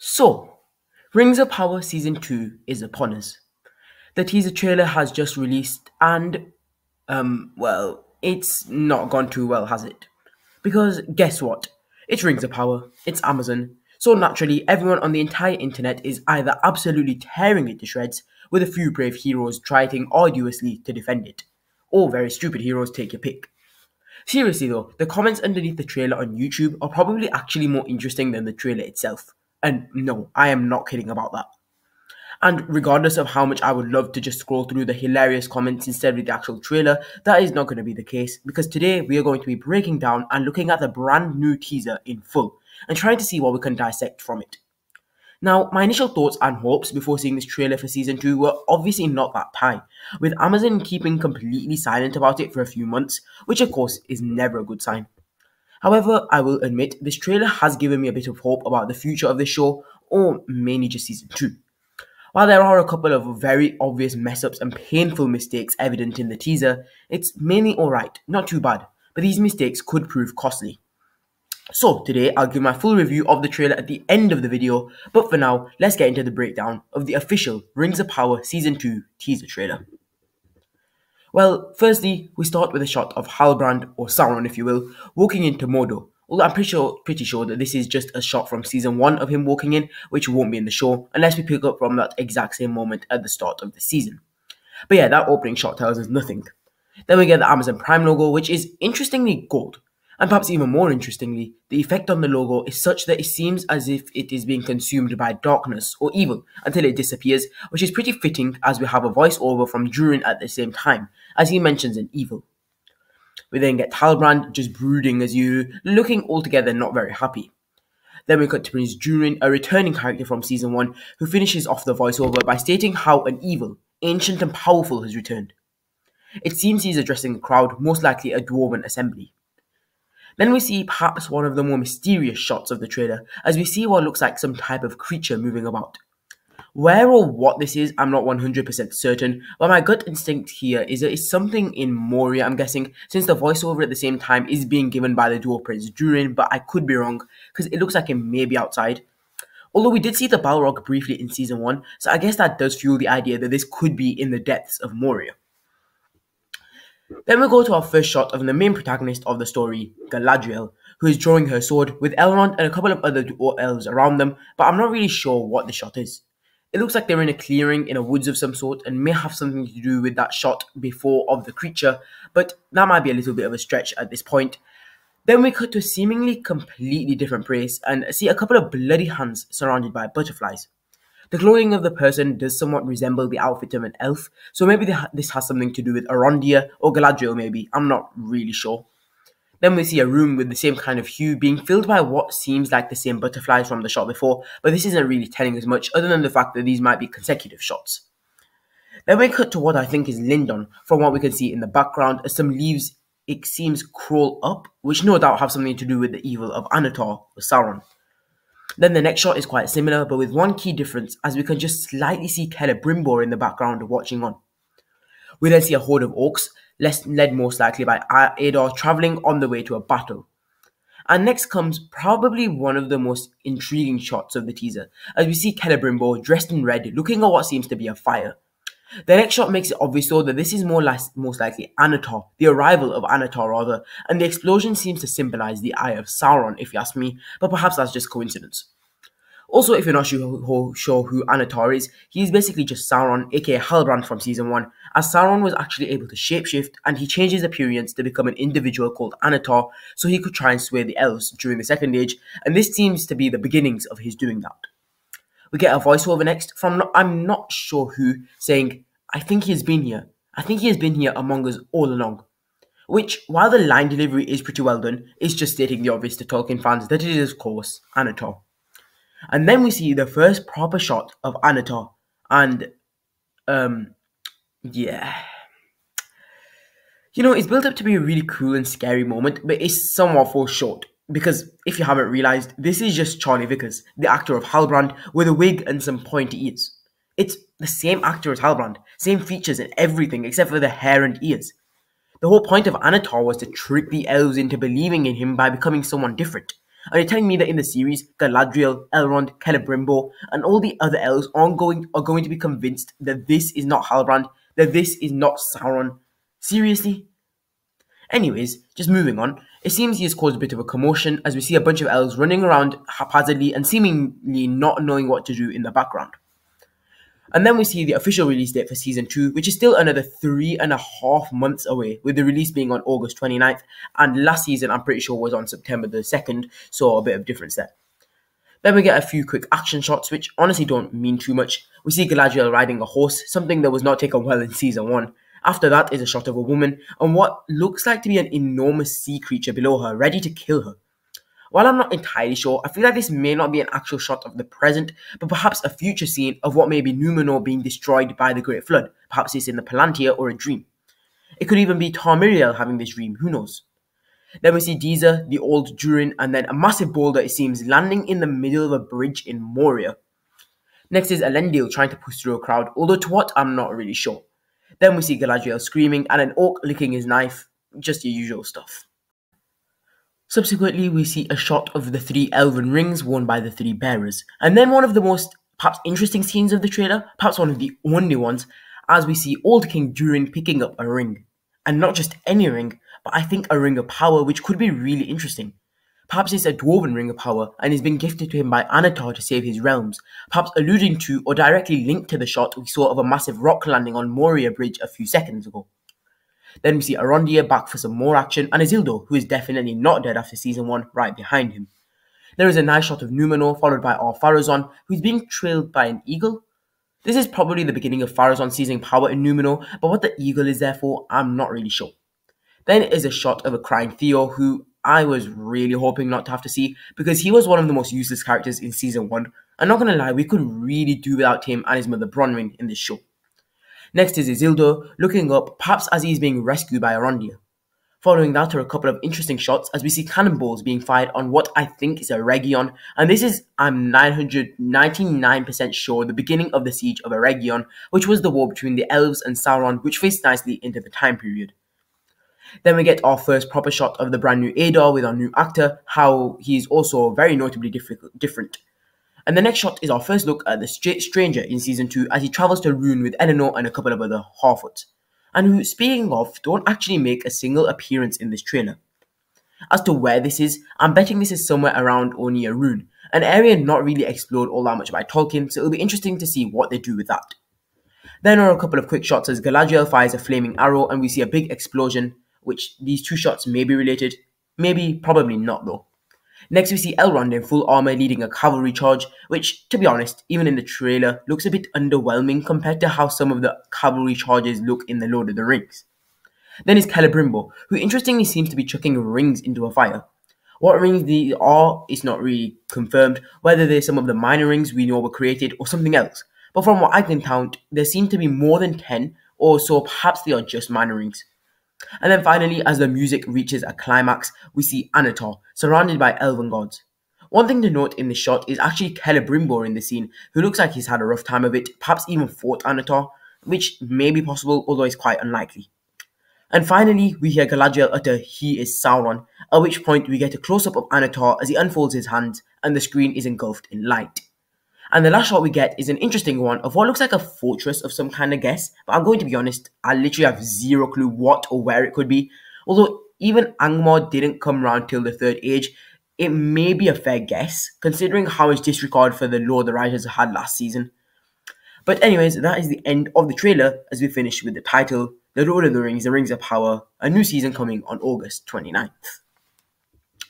So, Rings of Power Season 2 is upon us. The teaser trailer has just released, and, um, well, it's not gone too well, has it? Because guess what? It's Rings of Power, it's Amazon, so naturally, everyone on the entire internet is either absolutely tearing it to shreds, with a few brave heroes trying arduously to defend it, or very stupid heroes take your pick. Seriously though, the comments underneath the trailer on YouTube are probably actually more interesting than the trailer itself. And no, I am not kidding about that. And regardless of how much I would love to just scroll through the hilarious comments instead of the actual trailer, that is not going to be the case because today we are going to be breaking down and looking at the brand new teaser in full and trying to see what we can dissect from it. Now, my initial thoughts and hopes before seeing this trailer for season 2 were obviously not that high, with Amazon keeping completely silent about it for a few months, which of course is never a good sign. However, I will admit this trailer has given me a bit of hope about the future of the show, or mainly just season 2. While there are a couple of very obvious mess ups and painful mistakes evident in the teaser, it's mainly alright, not too bad, but these mistakes could prove costly. So today I'll give my full review of the trailer at the end of the video, but for now, let's get into the breakdown of the official Rings of Power Season 2 teaser trailer. Well, firstly, we start with a shot of Halbrand, or Sauron if you will, walking into Mordor. Although I'm pretty sure, pretty sure that this is just a shot from season 1 of him walking in, which won't be in the show, unless we pick up from that exact same moment at the start of the season. But yeah, that opening shot tells us nothing. Then we get the Amazon Prime logo, which is interestingly gold. And perhaps even more interestingly, the effect on the logo is such that it seems as if it is being consumed by darkness or evil until it disappears, which is pretty fitting as we have a voiceover from Durin at the same time, as he mentions an evil. We then get Halbrand just brooding as you, looking altogether not very happy. Then we cut to Prince Durin, a returning character from season 1, who finishes off the voiceover by stating how an evil, ancient and powerful has returned. It seems he's addressing a crowd, most likely a dwarven assembly. Then we see perhaps one of the more mysterious shots of the trailer, as we see what looks like some type of creature moving about. Where or what this is, I'm not 100% certain, but my gut instinct here is that it's something in Moria, I'm guessing, since the voiceover at the same time is being given by the dual prince Durin, but I could be wrong, because it looks like it may be outside. Although we did see the Balrog briefly in season 1, so I guess that does fuel the idea that this could be in the depths of Moria. Then we go to our first shot of the main protagonist of the story, Galadriel, who is drawing her sword with Elrond and a couple of other elves around them, but I'm not really sure what the shot is. It looks like they're in a clearing in a woods of some sort and may have something to do with that shot before of the creature, but that might be a little bit of a stretch at this point. Then we cut to a seemingly completely different place and see a couple of bloody hands surrounded by butterflies. The clothing of the person does somewhat resemble the outfit of an elf, so maybe this has something to do with Arondir or Galadriel maybe, I'm not really sure. Then we see a room with the same kind of hue being filled by what seems like the same butterflies from the shot before, but this isn't really telling us much other than the fact that these might be consecutive shots. Then we cut to what I think is Lindon, from what we can see in the background as some leaves it seems crawl up, which no doubt have something to do with the evil of Annatar or Sauron. Then the next shot is quite similar, but with one key difference, as we can just slightly see Celebrimbor in the background watching on. We then see a horde of orcs, less led most likely by Adar, traveling on the way to a battle. And next comes probably one of the most intriguing shots of the teaser, as we see Celebrimbor dressed in red, looking at what seems to be a fire. The next shot makes it obvious though that this is more like, most likely Annatar, the arrival of Annatar rather, and the explosion seems to symbolize the Eye of Sauron if you ask me, but perhaps that's just coincidence. Also, if you're not sure who Annatar is, he is basically just Sauron, aka Halbrand from season 1, as Sauron was actually able to shapeshift and he changed his appearance to become an individual called Annatar so he could try and sway the elves during the Second Age, and this seems to be the beginnings of his doing that. We get a voiceover next from I'm not sure who saying, I think he has been here. I think he has been here among us all along. Which, while the line delivery is pretty well done, is just stating the obvious to Tolkien fans that it is, of course, Annatar. And then we see the first proper shot of Annatar, and, um, yeah. You know, it's built up to be a really cool and scary moment, but it's somewhat falls short. Because if you haven't realized, this is just Charlie Vickers, the actor of Halbrand, with a wig and some pointy ears. It's the same actor as Halbrand, same features and everything except for the hair and ears. The whole point of Annatar was to trick the elves into believing in him by becoming someone different. Are you telling me that in the series, Galadriel, Elrond, Celebrimbor, and all the other elves are going, are going to be convinced that this is not Halbrand, that this is not Sauron? Seriously? Anyways, just moving on, it seems he has caused a bit of a commotion as we see a bunch of elves running around haphazardly and seemingly not knowing what to do in the background. And then we see the official release date for season 2, which is still another three and a half months away, with the release being on August 29th. And last season, I'm pretty sure, was on September the 2nd, so a bit of difference there. Then we get a few quick action shots, which honestly don't mean too much. We see Galadriel riding a horse, something that was not taken well in season 1. After that is a shot of a woman and what looks like to be an enormous sea creature below her, ready to kill her. While I'm not entirely sure, I feel like this may not be an actual shot of the present, but perhaps a future scene of what may be Numenor being destroyed by the Great Flood. Perhaps it's in the Palantir or a dream. It could even be Tar-Míriel having this dream, who knows? Then we see Disa, the old Durin, and then a massive boulder, it seems, landing in the middle of a bridge in Moria. Next is Elendil trying to push through a crowd, although to what, I'm not really sure. Then we see Galadriel screaming and an orc licking his knife, just the usual stuff. Subsequently, we see a shot of the three elven rings worn by the three bearers, and then one of the most perhaps interesting scenes of the trailer, perhaps one of the only ones, as we see Old King Durin picking up a ring. And not just any ring, but I think a ring of power, which could be really interesting. Perhaps it's a dwarven ring of power and is being gifted to him by Annatar to save his realms, perhaps alluding to or directly linked to the shot we saw of a massive rock landing on Moria Bridge a few seconds ago. Then we see Arondir back for some more action and Isildur, who is definitely not dead after season 1, right behind him. There is a nice shot of Numenor followed by Ar-Pharazôn, who is being trailed by an eagle. This is probably the beginning of Pharazôn seizing power in Numenor, but what the eagle is there for, I'm not really sure. Then is a shot of a crying Theo, who I was really hoping not to have to see because he was one of the most useless characters in season 1. I'm not gonna lie, we could really do without him and his mother Bronwyn in this show. Next is Isildur looking up, perhaps as he's being rescued by Arondir. Following that are a couple of interesting shots as we see cannonballs being fired on what I think is a Eregion, and this is, I'm 999% sure, the beginning of the siege of Eregion, which was the war between the elves and Sauron, which fits nicely into the time period. Then we get our first proper shot of the brand new Adar with our new actor, how he's also very notably different. And the next shot is our first look at the stranger in season 2 as he travels to Rhûn with Elanor and a couple of other Harfoots. And who, speaking of, don't actually make a single appearance in this trailer. As to where this is, I'm betting this is somewhere around or near Rhûn, an area not really explored all that much by Tolkien, so it'll be interesting to see what they do with that. Then are a couple of quick shots as Galadriel fires a flaming arrow and we see a big explosion, which these two shots may be related, maybe, probably not though. Next, we see Elrond in full armor leading a cavalry charge, which, to be honest, even in the trailer, looks a bit underwhelming compared to how some of the cavalry charges look in The Lord of the Rings. Then is Celebrimbor, who interestingly seems to be chucking rings into a fire. What rings these are is not really confirmed, whether they're some of the minor rings we know were created or something else. But from what I can count, there seem to be more than 10, or so perhaps they are just minor rings. And then finally, as the music reaches a climax, we see Annatar surrounded by elven gods. One thing to note in the shot is actually Celebrimbor in the scene, who looks like he's had a rough time of it, perhaps even fought Annatar, which may be possible, although it's quite unlikely. And finally, we hear Galadriel utter, he is Sauron, at which point we get a close-up of Annatar as he unfolds his hands, and the screen is engulfed in light. And the last shot we get is an interesting one of what looks like a fortress of some kind of guess. But I'm going to be honest, I literally have zero clue what or where it could be. Although even Angmar didn't come around till the third age, it may be a fair guess, considering how much disregard for the lore the writers had last season. But anyways, that is the end of the trailer as we finish with the title, The Lord of the Rings, The Rings of Power, a new season coming on August 29th.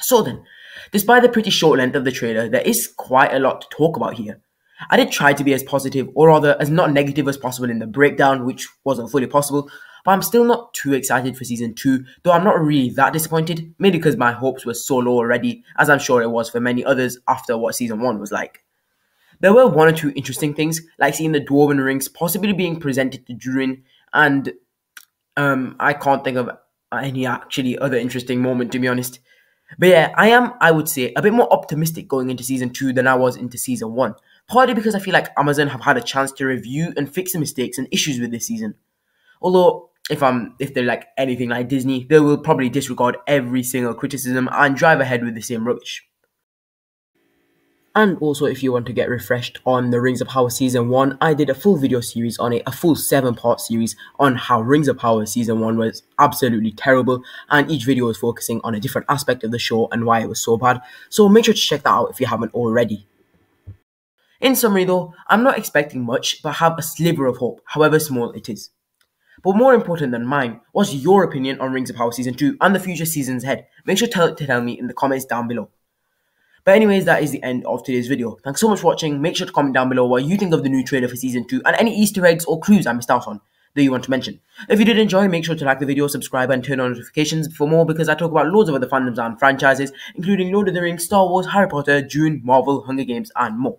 So then, despite the pretty short length of the trailer, there is quite a lot to talk about here. I did try to be as positive, or rather as not negative as possible in the breakdown, which wasn't fully possible, but I'm still not too excited for season 2, though I'm not really that disappointed, mainly because my hopes were so low already, as I'm sure it was for many others after what season 1 was like. There were one or two interesting things, like seeing the Dwarven rings possibly being presented to Durin, and um, I can't think of any actually other interesting moment to be honest. But yeah, I am, I would say, a bit more optimistic going into season 2 than I was into season 1, partly because I feel like Amazon have had a chance to review and fix the mistakes and issues with this season. Although if I'm if they're like anything like Disney, they will probably disregard every single criticism and drive ahead with the same rubbish. And also, if you want to get refreshed on the Rings of Power Season 1, I did a full video series on it, a full 7 part series on how Rings of Power Season 1 was absolutely terrible, and each video was focusing on a different aspect of the show and why it was so bad. So make sure to check that out if you haven't already. In summary, though, I'm not expecting much, but have a sliver of hope, however small it is. But more important than mine, what's your opinion on Rings of Power Season 2 and the future seasons ahead? Make sure to tell me in the comments down below. But anyways, that is the end of today's video. Thanks so much for watching. Make sure to comment down below what you think of the new trailer for Season 2 and any Easter eggs or clues I missed out on that you want to mention. If you did enjoy, make sure to like the video, subscribe and turn on notifications for more because I talk about loads of other fandoms and franchises, including Lord of the Rings, Star Wars, Harry Potter, Dune, Marvel, Hunger Games and more.